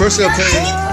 first they'll